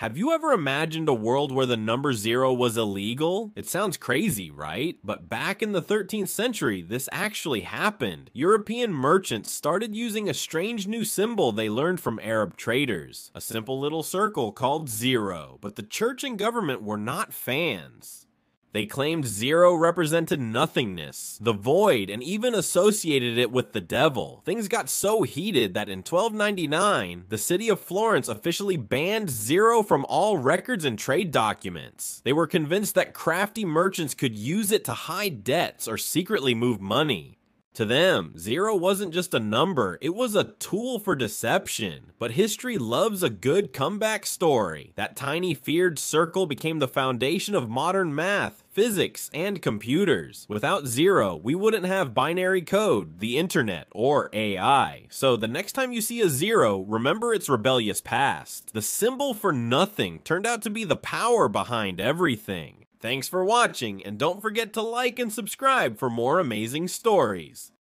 Have you ever imagined a world where the number zero was illegal? It sounds crazy, right? But back in the 13th century, this actually happened. European merchants started using a strange new symbol they learned from Arab traders, a simple little circle called zero, but the church and government were not fans. They claimed zero represented nothingness, the void, and even associated it with the devil. Things got so heated that in 1299, the city of Florence officially banned zero from all records and trade documents. They were convinced that crafty merchants could use it to hide debts or secretly move money. To them, zero wasn't just a number, it was a tool for deception. But history loves a good comeback story. That tiny feared circle became the foundation of modern math, physics, and computers. Without zero, we wouldn't have binary code, the internet, or AI. So the next time you see a zero, remember its rebellious past. The symbol for nothing turned out to be the power behind everything. Thanks for watching, and don't forget to like and subscribe for more amazing stories.